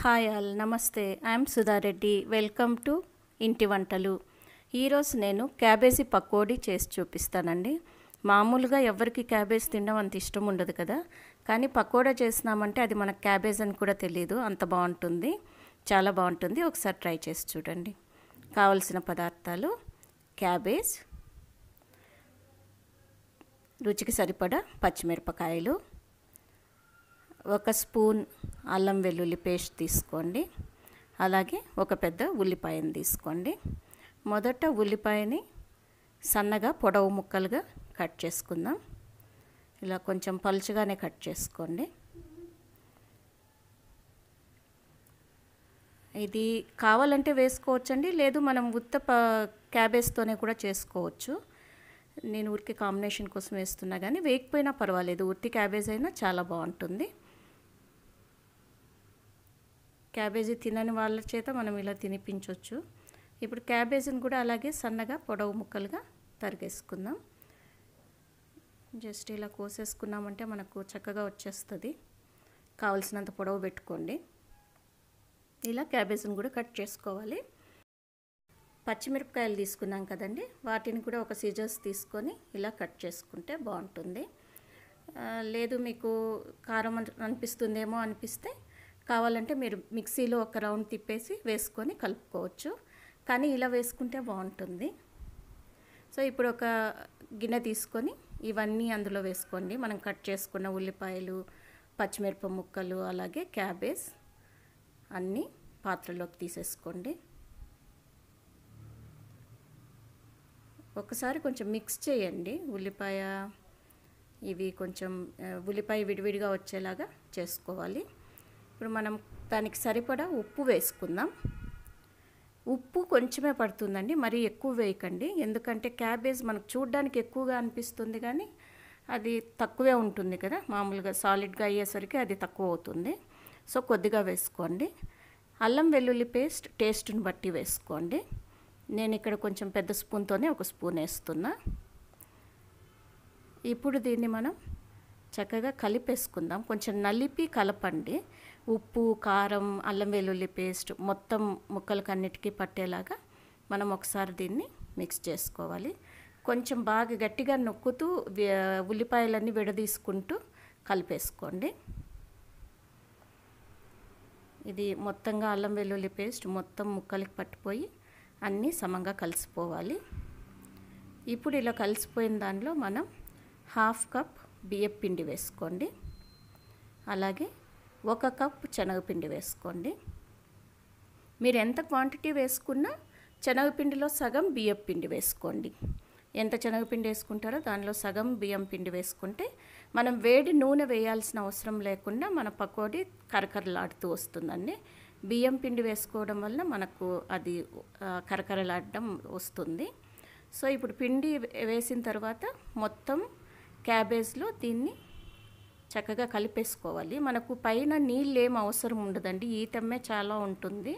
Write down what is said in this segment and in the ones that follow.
Hi all నమస్తే. I'm Sudha Reddy welcome to ఇంటి వంటలు ఈరోజు నేను క్యాబేజీ పకోడీ చేసి చూపిస్తానండి. మామూలుగా ఎవరికి క్యాబేజ్ తినడం అంత ఇష్టం ఉండదు కదా. కానీ పకోడా చేసినామంటే అది మనకు క్యాబేజ్ అని కూడా తెలియదు అంత బాగుంటుంది. చాలా బాగుంటుంది. ఒకసారి ట్రై చేసి చూడండి. కావలసిన పదార్థాలు క్యాబేజ్ రుచికి సరిపడా పచ్చిమిరపకాయలు ఒక స్పూన్ అల్లం వెల్లుల్లి పేస్ట్ తీసుకోండి. అలాగే ఒక పెద్ద ఉల్లిపాయని తీసుకోండి. మొదట ఉల్లిపాయని సన్నగా పొడవు ముక్కలుగా కట్ చేసుకుందాం. ఇలా కొంచెం పలుచగానే కట్ చేసుకోండి. ఇది కావాలంటే వేసుకోవచ్చండి లేదు మనం ఉత్త క్యాబేజ్తోనే కూడా చేసుకోవచ్చు. నేను ఉరికి కాంబినేషన్ కోసం వేస్తున్నా కానీ వేయకపోయినా పర్వాలేదు. ఉత్తి క్యాబేజ్ అయినా చాలా బాగుంటుంది. క్యాబేజీ తినని వాళ్ళ చేత మనం ఇలా తినిపించవచ్చు ఇప్పుడు క్యాబేజీని కూడా అలాగే సన్నగా పొడవు ముక్కలుగా తరిగేసుకుందాం. జస్ట్ ఇలా కోసేసుకున్నామంటే మనకు చక్కగా వచ్చేస్తుంది. కావలసినంత పొడవు పెట్టుకోండి. ఇలా క్యాబేజీని కూడా కట్ చేసుకోవాలి. పచ్చిమిరపకాయలు తీసుకున్నాం కదండి. వాటిని కూడా ఒక సీజర్స్ తీసుకొని ఇలా కట్ చేసుకుంటే బాగుంటుంది. లేదు మీకు కారం అనిపిస్తుందేమో అనిపిస్తే కావాలంటే మీరు మిక్సీలో ఒక రౌండ్ తిప్పేసి వేసుకొని కలుపుకోవచ్చు. కానీ ఇలా వేసుకుంటే బాగుంటుంది. సో ఇప్పుడు ఒక గిన్నె తీసుకొని ఇవన్నీ అందులో వేసుకోండి. మనం కట్ చేసుకున్న ఉల్లిపాయలు పచ్చిమిరప ముక్కలు అలాగే క్యాబేజ్ అన్నీ పాత్రలోకి తీసేసుకోండి. ఒకసారి కొంచెం మిక్స్ చేయండి. ఉల్లిపాయ ఇవి కొంచెం ఉల్లిపాయ విడివిడిగా వచ్చేలాగా చేసుకోవాలి. ఇప్పుడు మనం దానికి సరిపడా ఉప్పు వేసుకుందాం. ఉప్పు కొంచెమే పడుతుందండి మరీ ఎక్కువ వేయకండి. ఎందుకంటే క్యాబేజ్ మనకు చూడడానికి ఎక్కువగా అనిపిస్తుంది కానీ అది తక్కువే ఉంటుంది కదా. మామూలుగా సాలిడ్గా అయ్యేసరికి అది తక్కువ అవుతుంది. సో కొద్దిగా వేసుకోండి. అల్లం వెల్లుల్లి పేస్ట్ టేస్ట్ని బట్టి వేసుకోండి. నేను ఇక్కడ కొంచెం పెద్ద స్పూన్తోనే ఒక స్పూన్ వేస్తున్నా. ఇప్పుడు దీన్ని మనం చక్కగా కలిపేసుకుందాం. కొంచెం నలిపి కలపండి. ఉప్పు కారం అల్లం వెల్లుల్లి పేస్ట్ మొత్తం ముక్కలకు అన్నిటికీ పట్టేలాగా మనం ఒకసారి దీన్ని మిక్స్ చేసుకోవాలి. కొంచెం బాగా గట్టిగా నొక్కుతూ ఉల్లిపాయలన్నీ విడదీసుకుంటూ కలిపేసుకోండి. ఇది మొత్తంగా అల్లం వెల్లుల్లి పేస్ట్ మొత్తం ముక్కలకి పట్టిపోయి అన్నీ సమంగా కలిసిపోవాలి. ఇప్పుడు ఇలా కలిసిపోయిన దానిలో మనం హాఫ్ కప్ బియ్యం పిండి వేసుకోండి. అలాగే ఒక కప్ శనగపిండి వేసుకోండి. మీరు ఎంత క్వాంటిటీ వేసుకున్నా శనగపిండిలో సగం బియ్యం పిండి వేసుకోండి. ఎంత శనగపిండి వేసుకుంటారో దానిలో సగం బియ్యం పిండి వేసుకుంటే మనం వేడి నూనె వేయాల్సిన అవసరం లేకుండా మన పకోడీ కరకరలాడుతూ వస్తుందండి. బియ్యం పిండి వేసుకోవడం వల్ల మనకు అది కరకరలాడడం వస్తుంది. సో ఇప్పుడు పిండి వేసిన తర్వాత మొత్తం క్యాబేజ్లో దీన్ని చక్కగా కలిపేసుకోవాలి. మనకు పైన నీళ్ళు ఏం అవసరం ఉండదండి. ఈ తెమ్మే చాలా ఉంటుంది.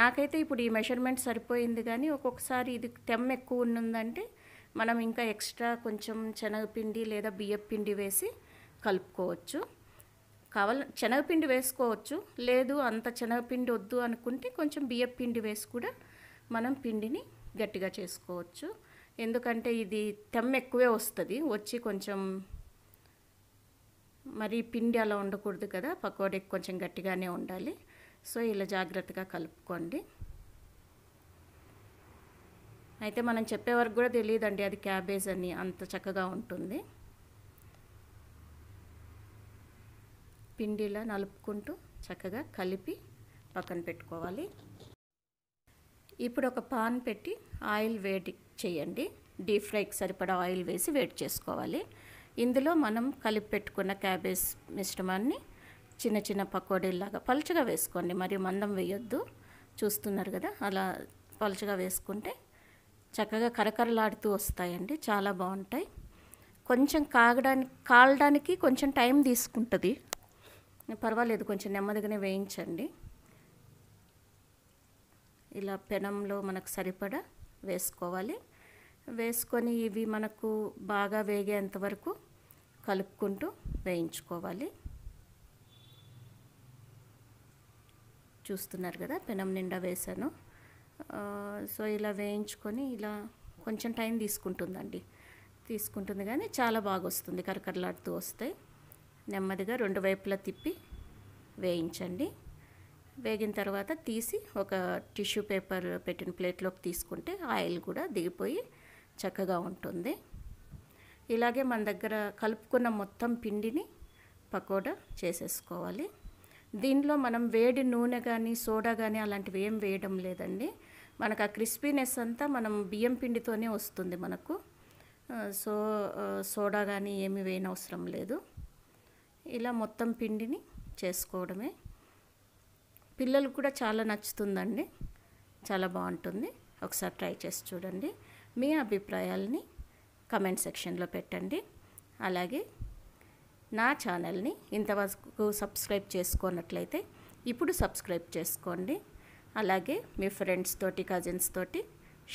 నాకైతే ఇప్పుడు ఈ మెషర్మెంట్ సరిపోయింది కానీ ఒక్కొక్కసారి ఇది తెమ్మ ఎక్కువ ఉన్నదంటే మనం ఇంకా ఎక్స్ట్రా కొంచెం శనగపిండి లేదా బియ్యపిండి వేసి కలుపుకోవచ్చు. కావాల శనగపిండి వేసుకోవచ్చు. లేదు అంత శనగపిండి వద్దు అనుకుంటే కొంచెం బియ్యపిండి వేసి కూడా మనం పిండిని గట్టిగా చేసుకోవచ్చు. ఎందుకంటే ఇది తెమ్మ ఎక్కువే వస్తుంది. వచ్చి కొంచెం మరి పిండి అలా ఉండకూడదు కదా పకోడీకి కొంచెం గట్టిగానే ఉండాలి. సో ఇలా జాగ్రత్తగా కలుపుకోండి. అయితే మనం చెప్పే వరకు కూడా తెలియదండి అది క్యాబేజ్ అని అంత చక్కగా ఉంటుంది. పిండిలా నలుపుకుంటూ చక్కగా కలిపి పక్కన పెట్టుకోవాలి. ఇప్పుడు ఒక పాన్ పెట్టి ఆయిల్ వేడి చేయండి. డీప్ ఫ్రైకి సరిపడా ఆయిల్ వేసి వేడి చేసుకోవాలి. ఇందులో మనం కలిపి పెట్టుకున్న క్యాబేజ్ మిశ్రమాన్ని చిన్న చిన్న పకోడీలాగా పలుచగా వేసుకోండి. మరి మందం వేయొద్దు. చూస్తున్నారు కదా? అలా పలుచగా వేసుకుంటే చక్కగా కరకరలాడుతూ వస్తాయండి. చాలా బాగుంటాయి. కొంచెం కాగడానికి కాలడానికి కొంచెం టైం తీసుకుంటుంది. పర్వాలేదు కొంచెం నెమ్మదిగానే వేయించండి. ఇలా పెనంలో మనకు సరిపడా వేసుకోవాలి. వేసుకొని ఇవి మనకు బాగా వేగేంత వరకు కలుపుకుంటూ వేయించుకోవాలి. చూస్తున్నారు కదా పెనం నిండా వేసాను సో ఇలా వేయించుకొని ఇలా కొంచెం టైం తీసుకుంటుందండి. తీసుకుంటుంది కానీ చాలా బాగా వస్తుంది కరకరలాడుతూ వస్తాయి నెమ్మదిగా రెండు వైపులా తిప్పి వేయించండి. వేగిన తర్వాత తీసి ఒక టిష్యూ పేపర్ పెట్టిన ప్లేట్లోకి తీసుకుంటే ఆయిల్ కూడా దిగిపోయి చక్కగా ఉంటుంది. ఇలాగే మన దగ్గర కలుపుకున్న మొత్తం పిండిని పకోడా చేసేసుకోవాలి. దీనిలో మనం వేడి నూనె కానీ సోడా కానీ అలాంటివి ఏం వేయడం లేదండి. మనకు ఆ క్రిస్పీనెస్ అంతా మనం బియ్యం పిండితోనే వస్తుంది మనకు. సో సోడా కానీ ఏమి వేయనవసరం లేదు. ఇలా మొత్తం పిండిని చేసుకోవడమే. పిల్లలకు కూడా చాలా నచ్చుతుందండి. చాలా బాగుంటుంది. ఒకసారి ట్రై చేసి చూడండి. మీ అభిప్రాయాలని కమెంట్ సెక్షన్లో పెట్టండి. అలాగే నా ఛానల్ని ఇంతవరకు సబ్స్క్రైబ్ చేసుకున్నట్లయితే ఇప్పుడు సబ్స్క్రైబ్ చేసుకోండి. అలాగే మీ ఫ్రెండ్స్ తోటి కజిన్స్ తోటి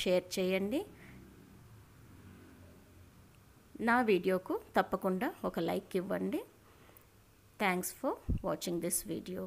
షేర్ చేయండి. నా వీడియోకు తప్పకుండా ఒక లైక్ ఇవ్వండి. Thanks for watching this video